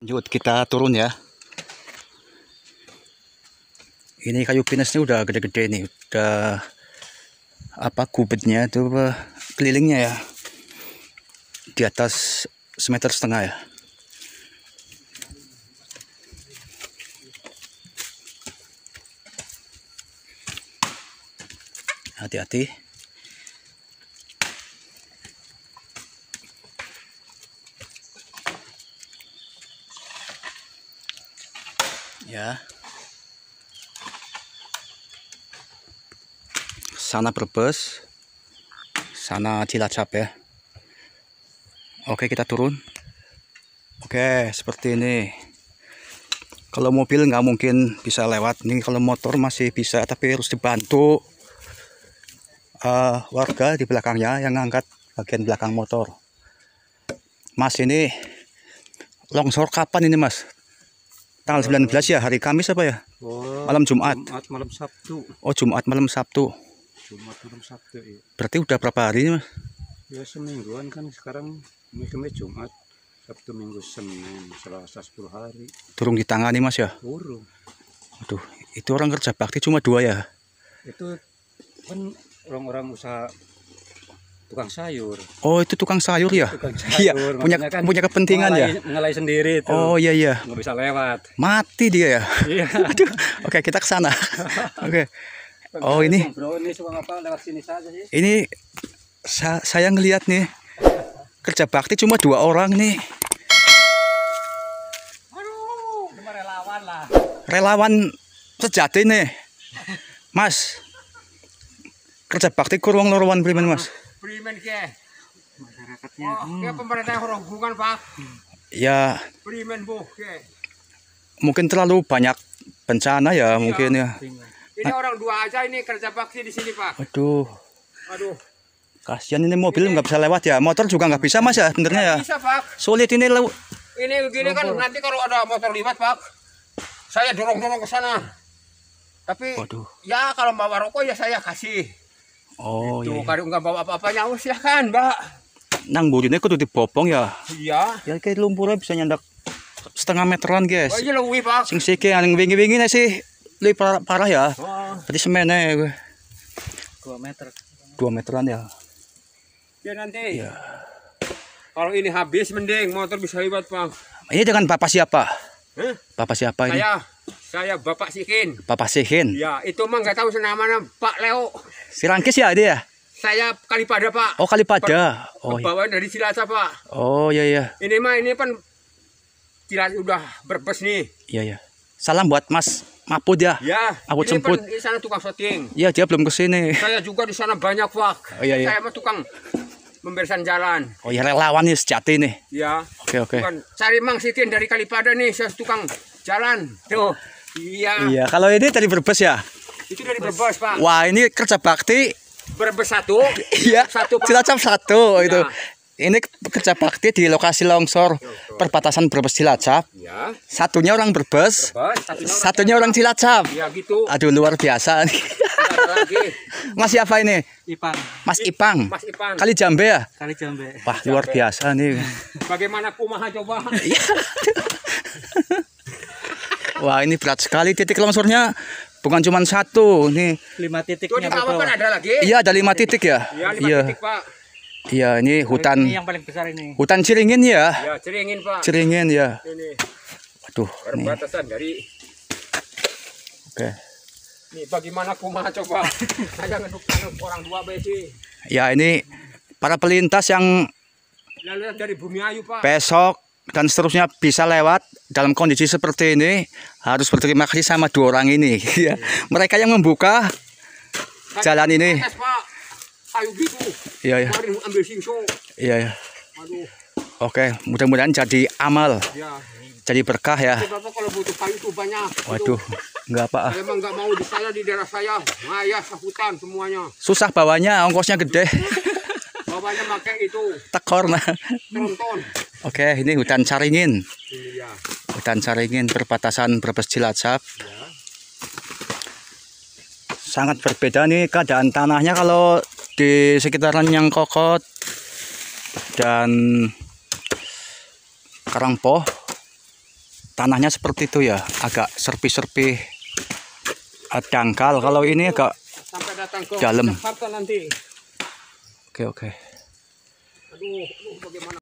Lanjut kita turun ya. Ini kayu pinusnya udah gede-gede nih, udah apa kubitnya itu kelilingnya ya di atas semeter setengah ya. Hati-hati. Ya. Sana Brebes. Sana Cilacap ya. Oke, kita turun. Oke, seperti ini. Kalau mobil nggak mungkin bisa lewat. Ini kalau motor masih bisa, tapi harus dibantu eh, warga di belakangnya yang ngangkat bagian belakang motor. Mas ini longsor kapan ini mas? Tanggal 19 ya, hari Kamis apa ya? Oh, Malam Jumat. Jumat malam Sabtu. Oh Jumat malam Sabtu. Jumat malam Sabtu ya. Berarti udah berapa hari ini mas? Ya semingguan kan sekarang mikirnya Jumat, Sabtu Minggu Senin, Selasa 10 hari. Turun ditangani mas ya? Burung. Aduh, itu orang kerja bakti cuma dua ya? Itu kan orang-orang usaha tukang sayur. Oh itu tukang sayur ya? Tukang Iya, sayur. punya makanya kan punya kepentingan ya? mengalai- Mengalai sendiri itu. Oh iya iya, Nggak bisa lewat. mati dia ya. Iya. Aduh, oke kita ke sana. Oke, Oh, ini. Bro, ini suka apa lewat sini saja sih. ini sa- saya ngelihat nih kerja bakti cuma dua orang nih. Aduh, relawan lah. Relawan sejati nih, Mas. Kerja bakti kurang lorwan primen mas. Primen ke? Masyarakatnya. Oh, ke pemerintah orang hubungan pak. Ya Primen bu ke? mungkin terlalu banyak bencana ya mungkin ya. Ini orang dua aja ini kerja bakti di sini pak. Aduh, Aduh. kasihan ini mobil nggak bisa lewat ya. Motor juga nggak bisa mas ya, benernya ya. Bisa pak. Sulit ini lew- Ini begini kan nanti kalau ada motor liwat pak, saya dorong dorong ke sana. Tapi Waduh. ya kalau bawa rokok ya saya kasih. Oh Tuh iya. iya. kalau nggak bawa apa-apanya oh, silahkan mbak. Nang burine kudu dibopong ya. Iya. Ya kayak lumpurnya bisa nyandak setengah meteran guys. Oh iya lebih pak. Sing sike yang wingi-wingi nih sih lebih parah, parah ya. Oh, Berarti semennya gue 2 meter. 2 meteran ya. ya nanti. Iya. Kalau ini habis mending motor bisa lewat pak. Ini dengan bapak siapa? Hah? Bapak siapa ini? Saya saya Bapak Sikin. Bapak Sihin. Ya, itu mah nggak tahu namanya Pak Leo. Sirangkis ya dia? Saya Kalipada, Pak. Oh kali pada. Oh iya. Bawa dari Cilacap, Pak. Oh iya iya. Ini mah ini kan Cilacap udah berbes nih. Iya iya. Salam buat Mas Mapud ya. Ya, Aku jemput. kan di sana tukang syuting. Iya dia belum ke sini. Saya juga di sana banyak, Pak. Oh, iya, iya. Saya mah tukang membersihkan jalan. Oh ya relawan nih sejati nih. Ya. Oke oke. Bukan cari Mang Sikin dari Kalipada nih, saya tukang jalan. Tuh. Iya. Iya kalau ini tadi berbes ya. Itu dari Brebes, Pak. Wah ini kerja bakti. Brebes satu. Iya. Satu, Pak. Cilacap satu Ya. itu. Ini kerja bakti di lokasi longsor perbatasan Brebes Cilacap. Ya. Satunya orang Brebes, Brebes, satunya orang- satunya orang Cilacap. Ya gitu. Aduh luar biasa. Lagi. Mas siapa ini? Ipang, Mas Ipang. Mas Ipan. Kali Jambe ya? kali Jambe. Wah luar biasa nih. Bagaimana kumaha coba? Iya. Wah ini berat sekali titik longsornya bukan cuma satu nih. 5 Tuh di titiknya bawah kan ada lagi. Iya ada lima titik ya. Ya, lima Iya. titik, Pak. Iya ini hutan Ini yang paling besar ini. hutan Ciringin ya. Ya, ceringin, Pak. Ciringin ya. Ini Waduh. Perbatasan dari Oke. Nih, bagaimana kumaha coba? Saya ngeduk-ngeduk orang dua besi. Ya ini para pelintas yang Lalu dari Bumi Ayu, Pak. besok dan seterusnya bisa lewat dalam kondisi seperti ini harus berterima kasih sama dua orang ini. Ya. Mereka yang membuka jalan ini. Gitu. Iya ya. Iya ya. Oke, mudah-mudahan jadi amal, ya. jadi berkah ya. Jadi Bapak kalau butuh kayu itu banyak. Waduh, nggak apa. Saya emang nggak mau di saya di daerah saya. Ngayas hutan semuanya. Susah bawanya, ongkosnya gede. Bawahnya pakai itu Tekor nah. tronton. Oke, ini hutan Caringin. Ini ya. Hutan Caringin perbatasan Brebes Cilacap. Sangat berbeda nih keadaan tanahnya kalau di sekitaran yang kokot dan Karangpoh tanahnya seperti itu ya, agak serpi-serpi eh, dangkal. Kalau ini agak Sampai datang ke Dalam. Oke oke. Aduh, aduh bagaimana